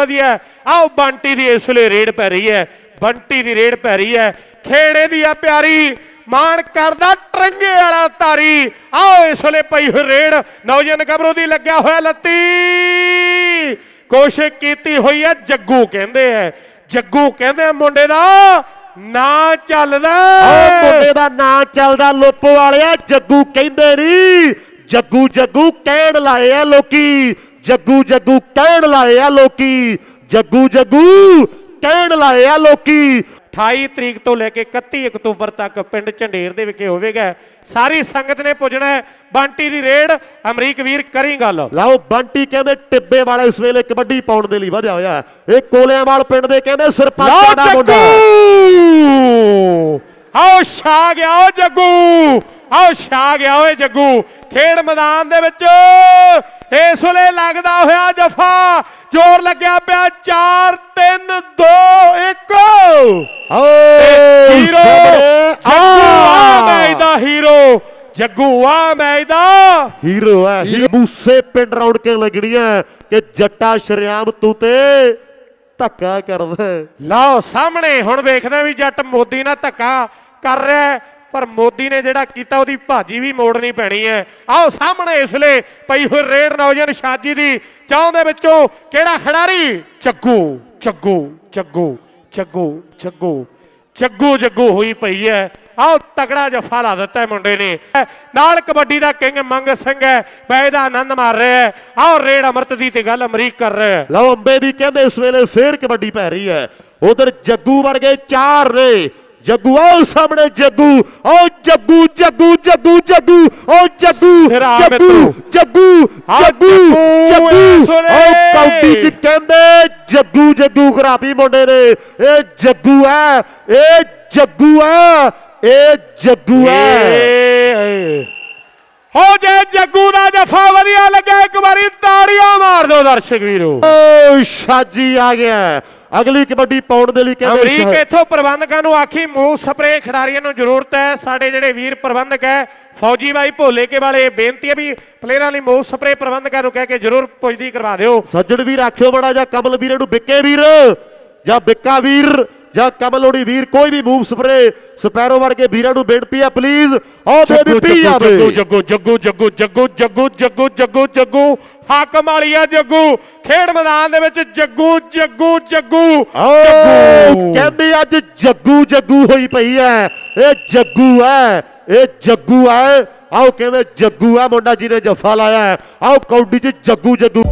ਵਧੀਆ ਆਓ ਬੰਟੀ ਦੀ ਇਸ ਵੇਲੇ ਰੇਡ ਪੈ ਰਹੀ ਹੈ। ਬੰਟੀ ਦੀ ਰੇਡ ਪੈ ਰਹੀ ਹੈ। ਖੇੜੇ ਦੀ ਆ ਪਿਆਰੀ। ਮਾਣ ਕਰਦਾ ਟਰੰਗੇ ਵਾਲਾ ਤਾਰੀ। ਆਓ ਇਸ ਵੇਲੇ ਪਈ ਹੋਈ ਰੇਡ। ਨੌਜਵਾਨ ਗੱਭਰੂ ਦੀ ਲੱਗਿਆ ਹੋਇਆ ਲੱਤੀ। ਕੋਸ਼ਿਸ਼ ਕੀਤੀ ਹੋਈ ਹੈ, ਜੱਗੂ ਕਹਿੰਦੇ ਐ ਜੱਗੂ ਕਹਿੰਦੇ ਮੁੰਡੇ ਦਾ ਨਾਂ ਚੱਲਦਾ ਓ ਮੁੰਡੇ ਦਾ ਨਾਂ ਚੱਲਦਾ, ਲੁੱਪ ਵਾਲਿਆ ਜੱਗੂ ਕਹਿੰਦੇ ਨੀ ਜੱਗੂ ਜੱਗੂ ਕਹਿਣ ਲਾਏ ਆ ਲੋਕੀ। ਜੱਗੂ ਜੱਗੂ ਕਹਿਣ ਲਾਏ ਆ ਲੋਕੀ ਜੱਗੂ ਜੱਗੂ ਕਹਿਣ ਲਾਏ ਆ ਲੋਕੀ। 28 ਤਰੀਕ ਤੋਂ ਲੈ ਕੇ 31 ਅਕਤੂਬਰ ਤੱਕ ਪਿੰਡ ਝੰਡੇਰ ਦੇ ਵਿਖੇ ਹੋਵੇਗਾ। ਸਾਰੀ ਸੰਗਤ ਨੇ ਪੁੱਜਣਾ। ਬੰਟੀ ਦੀ ਰੇਡ ਅਮਰੀਕ ਵੀਰ ਕਰੀ ਗੱਲ। ਲਓ ਬੰਟੀ ਕਹਿੰਦੇ ਟਿੱਬੇ ਵਾਲੇ ਇਸ ਵੇਲੇ ਕਬੱਡੀ ਪਾਉਣ ਦੇ ਲਈ ਵਧਿਆ ਹੋਇਆ। ਇਹ ਕੋਲਿਆਂਵਾਲ ਪਿੰਡ ਦੇ ਕਹਿੰਦੇ ਸਰਪੰਚ ਦਾ ਮੁੰਡਾ ਆਓ ਛਾ ਗਿਆ ਓ ਜੱਗੂ! ਆਓ ਛਾ ਗਿਆ ਓਏ ਜੱਗੂ। ਖੇਡ ਮੈਦਾਨ ਦੇ ਵਿੱਚ ਇਸ ਵੇਲੇ ਲੱਗਦਾ ਹੋਇਆ ਜਫਾ ਜ਼ੋਰ ਲੱਗਿਆ ਪਿਆ 4 3 2 1 ਓ ਹੀਰੋ ਸਾਹਮਣੇ ਜੱਗੂ ਆ ਆ ਮੈਚ ਦਾ ਹੀਰੋ। ਜੱਗੂ ਆ ਮੈਚ ਦਾ। ਹੀਰੋ ਹੀ ਮੂਸੇ ਪਿੰਡ ਰੌੜ ਕੇ ਲੱਗਣੀਆਂ ਕਿ ਜੱਟਾ ਸ਼ਰਿਆਮ ਤੂੰ ਤੇ ਧੱਕਾ ਕਰਦਾ। ਲਓ ਸਾਹਮਣੇ ਹੁਣ ਵੇਖਦੇ ਵੀ ਜੱਟ ਮੋਦੀ ਨਾਲ ਧੱਕਾ ਕਰ ਰਿਹਾ ਪਰ ਮੋਦੀ ਨੇ ਜਿਹੜਾ ਕੀਤਾ, ਉਹਦੀ ਭਾਜੀ ਵੀ ਮੋੜਨੀ ਪੈਣੀ ਹੈ। ਆਓ ਸਾਹਮਣੇ ਇਸ ਵੇਲੇ ਪਈ ਹੋਈ ਰੇਡ ਨੌਜਵਾਨ ਸ਼ਾਜੀ ਦੀ ਚੌਂ ਦੇ ਵਿੱਚੋਂ ਕਿਹੜਾ ਖਿਡਾਰੀ? ਚੱਗੂ ਚੱਗੂ ਚੱਗੂ ਚੱਗੂ ਚੱਗੂ ਚੱਗੂ ਜੱਗੂ ਹੋਈ ਪਈ ਹੈ। ਆਓ ਤਗੜਾ ਜਫਾ ਲਾ ਦਿੱਤਾ ਮੁੰਡੇ ਨੇ। ਨਾਲ ਕਬੱਡੀ ਦਾ ਕਿੰਗ ਮੰਗ ਸਿੰਘ ਹੈ ਬੈ ਦਾ ਆਨੰਦ ਮਾਰ ਰਿਹਾ ਹੈ। ਆਓ ਰੇਡ ਅਮਰਤ ਦੀ ਤੇ ਗੱਲ ਅਮਰੀਕ ਕਰ ਰਿਹਾ ਲਓ ਅੰਬੇ ਵੀ ਕਹਿੰਦੇ ਇਸ ਵੇਲੇ ਫੇਰ ਕਬੱਡੀ ਪੈ ਰਹੀ ਹੈ। ਉਧਰ ਜੱਗੂ ਵਰਗੇ ਚਾਰ ਨੇ। ਜੱਗੂ ਆਓ ਸਾਹਮਣੇ ਜੱਗੂ ਆਓ ਜੱਗੂ ਜੱਗੂ ਜੱਗੂ ਜੱਗੂ ਆਓ ਜੱਗੂ ਜੱਗੂ। ਜੱਗੂ ਜੱਗੂ ਜੱਗੂ। ਆਓ ਕੌਡੀ ਚ ਕਹਿੰਦੇ ਜੱਗੂ ਜੱਗੂ ਖਰਾਬੀ ਮੁੰਡੇ ਨੇ ਇਹ ਜੱਗੂ ਹੈ ਇਹ ਜੱਗੂ ਹੈ ਇਹ ਜੱਗੂ ਏ ਹੋ ਜੇ ਜੱਗੂ ਦਾ ਜਫਾ ਵਧੀਆ ਲੱਗਾ ਇੱਕ ਵਾਰੀ ਤਾੜੀਆਂ ਮਾਰ ਦਿਓ ਦਰਸ਼ਕ ਵੀਰੋ ਓ ਸ਼ਾਜੀ ਆ ਗਿਆ ਅਗਲੀ ਕਬੱਡੀ ਪਾਉਣ ਦੇ ਲਈ ਕਹਿੰਦੇ ਅਮਰੀਕ ਇਥੋਂ ਪ੍ਰਬੰਧਕਾਂ ਨੂੰ ਆਖੀ ਮੂਵ ਸਪਰੇ ਖਿਡਾਰੀਆਂ ਨੂੰ ਜ਼ਰੂਰਤ ਹੈ। ਸਾਡੇ ਜਿਹੜੇ ਵੀਰ ਪ੍ਰਬੰਧਕ ਹੈ ਫੌਜੀ ਬਾਈ ਭੋਲੇ ਕੇ ਵਾਲੇ ਬੇਨਤੀ ਹੈ ਵੀ ਪਲੇਅਰਾਂ ਲਈ ਮੂਵ ਸਪਰੇ ਪ੍ਰਬੰਧਕਾਂ ਨੂੰ ਕਹਿ ਕੇ ਜ਼ਰੂਰ ਪੁੱਜਦੀ ਕਰਵਾ ਦਿਓ। ਸੱਜਣ ਵੀਰ ਆਖਿਓ ਬੜਾ ਜਾਂ ਕਮਲ ਵੀਰੇ ਨੂੰ ਬਿੱਕੇ ਵੀਰ ਜਾਂ ਬਿੱਕਾ ਵੀਰ। ਜਾਂ ਕਮਲੋੜੀ ਵੀਰ ਕੋਈ ਵੀ ਮੂਵ ਸਪਰੇ ਸਪੈਰੋ ਵਰਗੇ ਵੀਰਾਂ ਨੂੰ ਬੇਨਤੀ ਆ ਪਲੀਜ਼ ਆਓ ਬੇਬੀ ਪੀ ਜੱਗੂ ਜੱਗੂ ਜੱਗੂ ਜੱਗੂ ਜੱਗੂ ਜੱਗੂ ਜੱਗੂ ਜੱਗੂ ਜੱਗੂ ਹਾਕਮ ਵਾਲੀਆ ਜੱਗੂ ਖੇਡ ਮੈਦਾਨ ਦੇ ਵਿੱਚ ਜੱਗੂ ਜੱਗੂ ਜੱਗੂ ਜੱਗੂ ਕਹਿੰਦੀ ਅੱਜ ਜੱਗੂ ਜੱਗੂ ਹੋਈ ਪਈ ਹੈ ਇਹ ਜੱਗੂ ਹੈ ਇਹ ਜੱਗੂ ਹੈ ਆਓ ਕਹਿੰਦੇ ਜੱਗੂ ਹੈ ਮੁੰਡਾ ਜਿਹਨੇ ਜੱਫਾ ਲਾਇਆ ਹੈ। ਆਓ ਕੌਡੀ ਚ ਜੱਗੂ ਜੱਗੂ